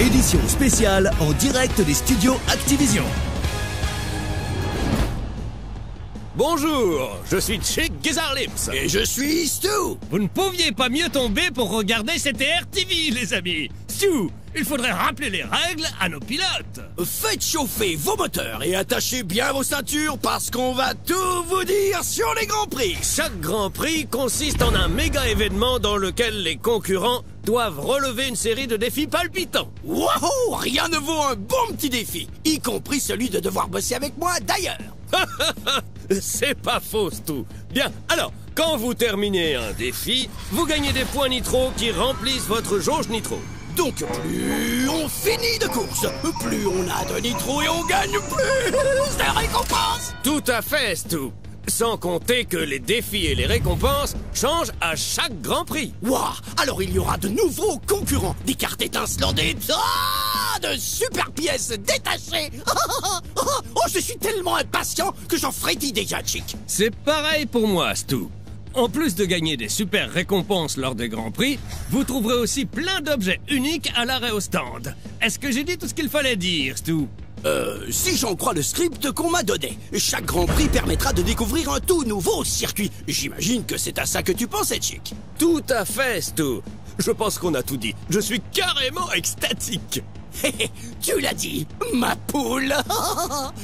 émission spéciale en direct des studios Activision. Bonjour, je suis Chick Gizzardlips. Et je suis Stu Vous ne pouviez pas mieux tomber pour regarder CTR TV, les amis. Stu, il faudrait rappeler les règles à nos pilotes. Faites chauffer vos moteurs et attachez bien vos ceintures parce qu'on va tout vous dire sur les Grands Prix Chaque Grand Prix consiste en un méga événement dans lequel les concurrents doivent relever une série de défis palpitants. Wouhou Rien ne vaut un bon petit défi, y compris celui de devoir bosser avec moi d'ailleurs C'est pas faux, Stu. Bien, alors, quand vous terminez un défi, vous gagnez des points nitro qui remplissent votre jauge nitro. Donc plus on finit de course, plus on a de nitro et on gagne plus de récompenses Tout à fait, Stu. Sans compter que les défis et les récompenses changent à chaque Grand Prix. Waouh Alors il y aura de nouveaux concurrents, des cartes étincelantes, des... Ah de super pièces détachées Oh, je suis tellement impatient que j'en frétille déjà, chic C'est pareil pour moi, Stu. En plus de gagner des super récompenses lors des Grands Prix, vous trouverez aussi plein d'objets uniques à l'arrêt au stand. Est-ce que j'ai dit tout ce qu'il fallait dire, Stu? Euh, si j'en crois le script qu'on m'a donné, chaque Grand Prix permettra de découvrir un tout nouveau circuit. J'imagine que c'est à ça que tu pensais, chic Tout à fait, Stu. Je pense qu'on a tout dit. Je suis carrément extatique. Tu l'as dit, ma poule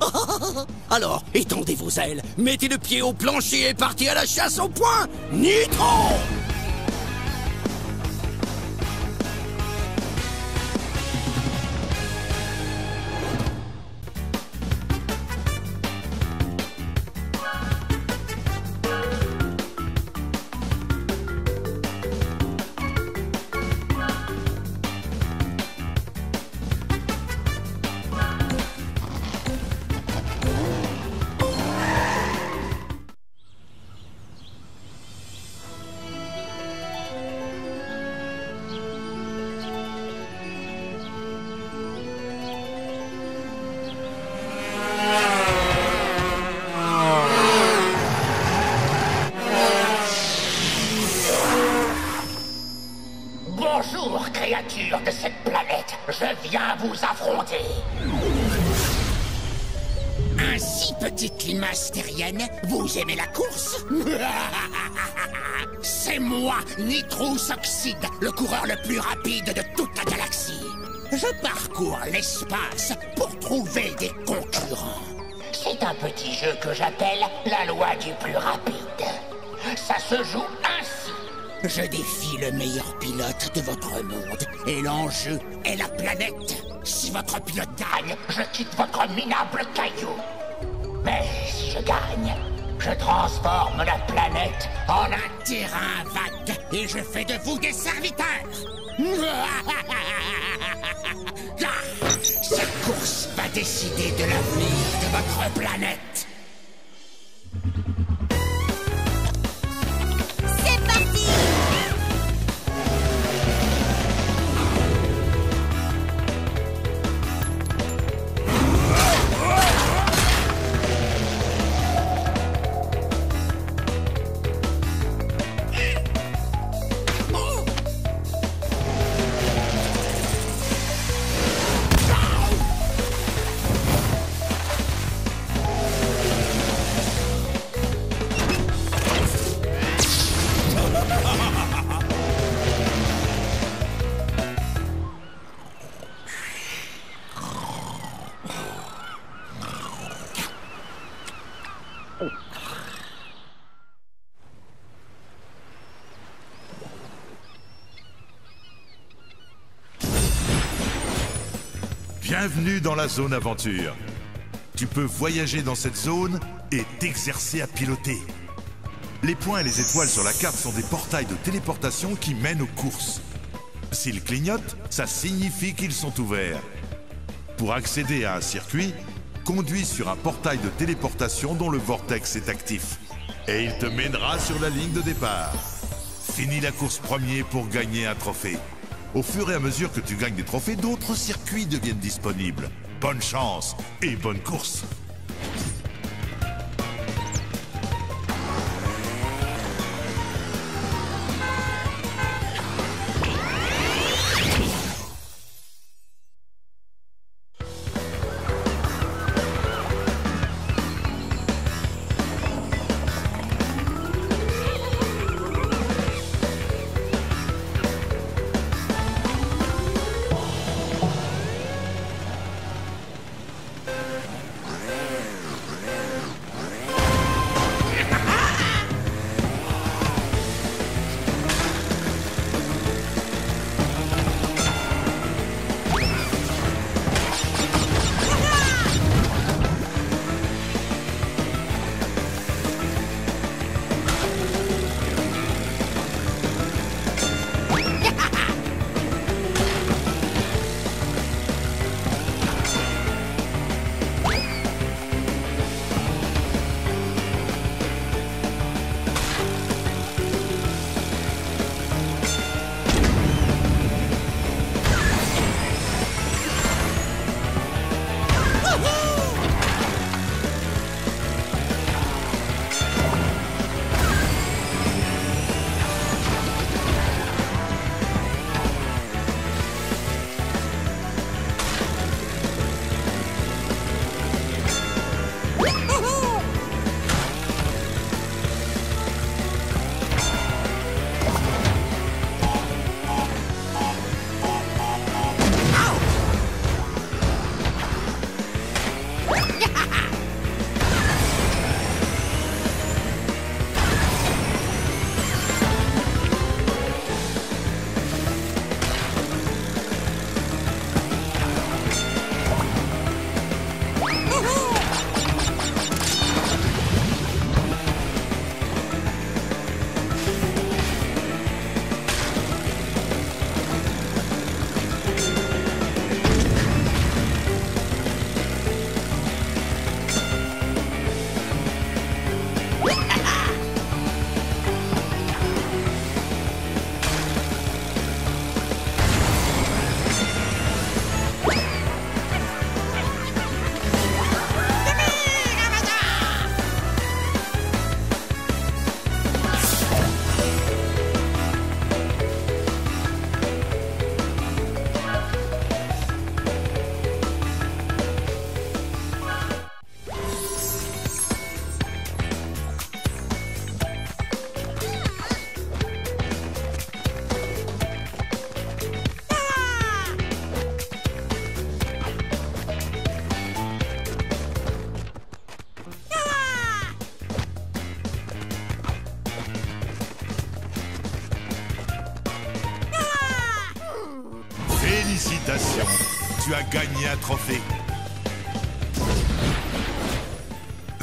Alors, étendez vos ailes, mettez le pied au plancher et partez à la chasse au point Nitro moi, Nitrous Oxide, le coureur le plus rapide de toute la galaxie. Je parcours l'espace pour trouver des concurrents. C'est un petit jeu que j'appelle la loi du plus rapide. Ça se joue ainsi. Je défie le meilleur pilote de votre monde. Et l'enjeu est la planète. Si votre pilote gagne, je quitte votre minable caillou. Mais si je gagne, je transforme la planète en un terrain vague et je fais de vous des serviteurs. Cette course va décider de l'avenir de votre planète. Bienvenue dans la zone aventure. Tu peux voyager dans cette zone et t'exercer à piloter. Les points et les étoiles sur la carte sont des portails de téléportation qui mènent aux courses. S'ils clignotent, ça signifie qu'ils sont ouverts. Pour accéder à un circuit, conduis sur un portail de téléportation dont le vortex est actif. Et il te mènera sur la ligne de départ. Finis la course premier pour gagner un trophée. Au fur et à mesure que tu gagnes des trophées, d'autres circuits deviennent disponibles. Bonne chance et bonne course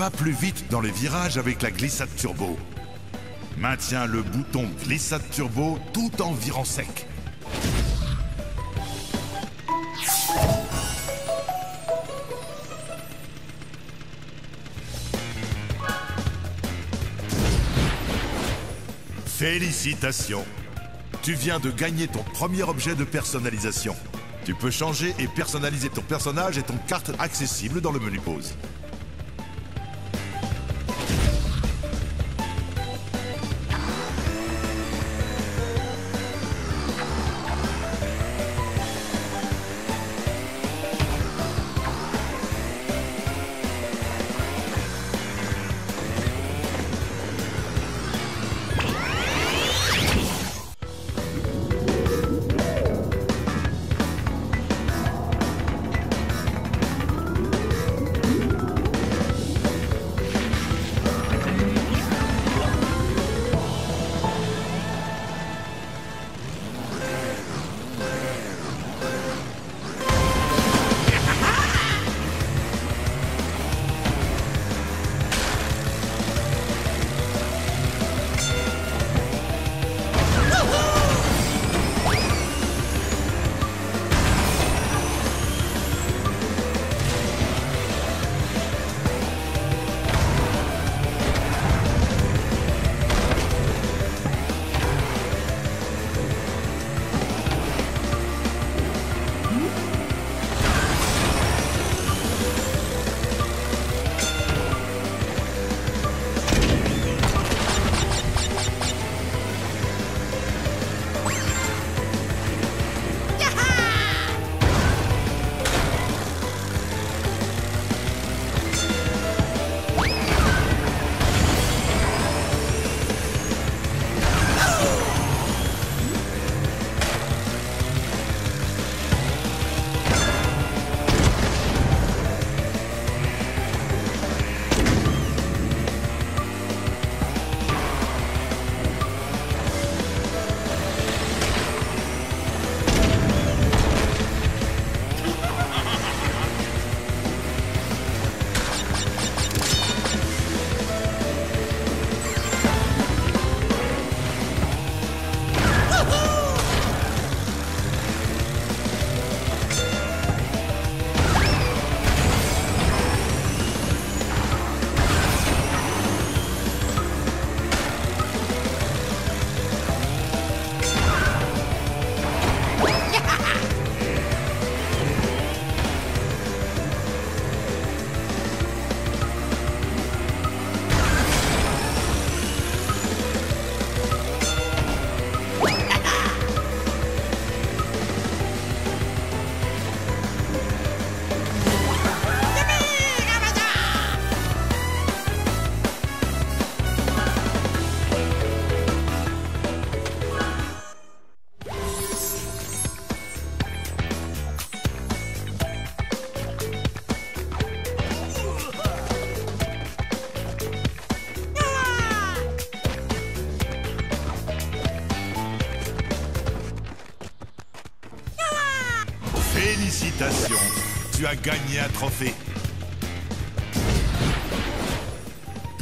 Va plus vite dans les virages avec la glissade turbo. Maintiens le bouton glissade turbo tout en virant sec. Félicitations Tu viens de gagner ton premier objet de personnalisation. Tu peux changer et personnaliser ton personnage et ton carte accessible dans le menu pause.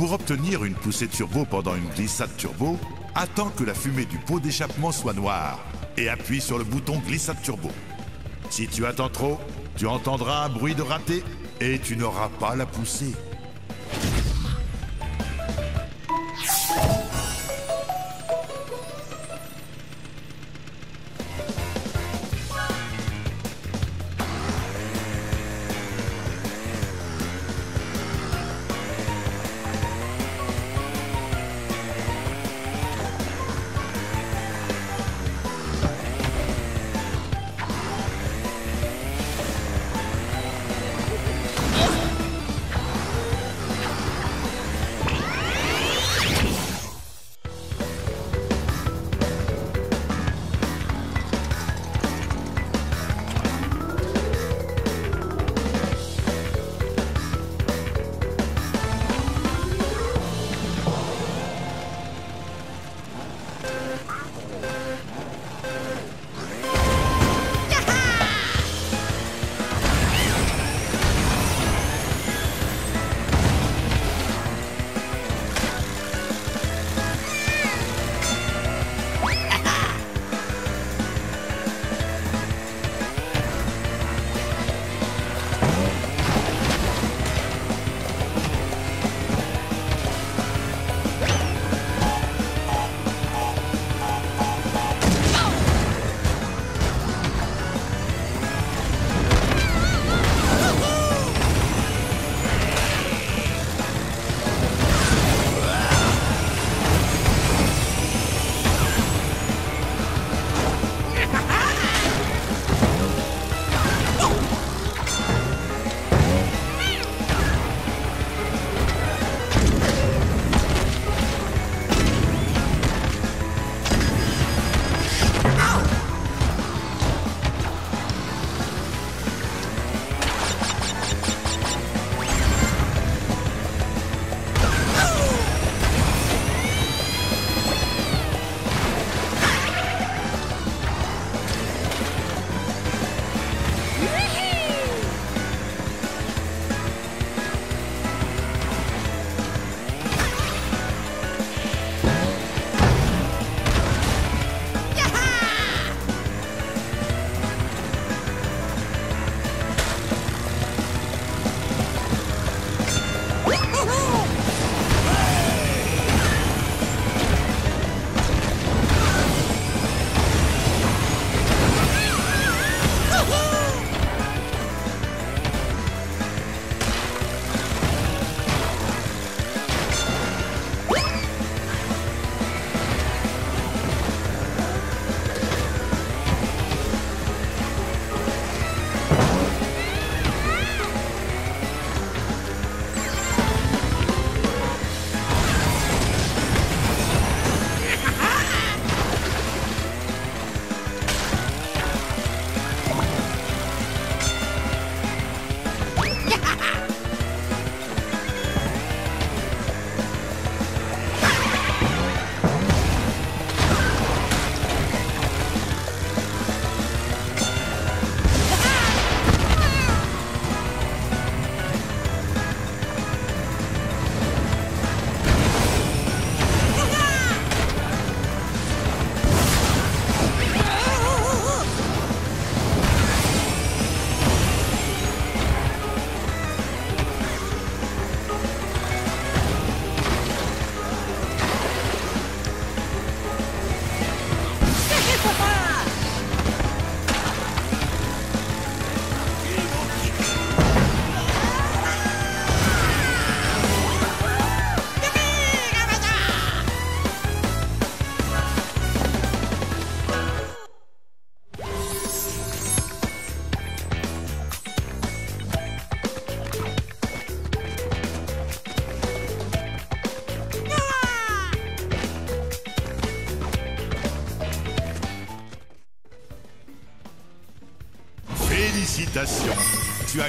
Pour obtenir une poussée turbo pendant une glissade turbo, attends que la fumée du pot d'échappement soit noire et appuie sur le bouton glissade turbo. Si tu attends trop, tu entendras un bruit de raté et tu n'auras pas la poussée.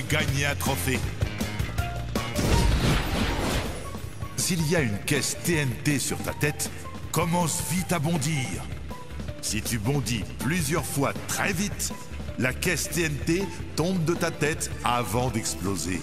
Gagné un trophée. S'il y a une caisse TNT sur ta tête, commence vite à bondir. Si tu bondis plusieurs fois très vite, la caisse TNT tombe de ta tête avant d'exploser.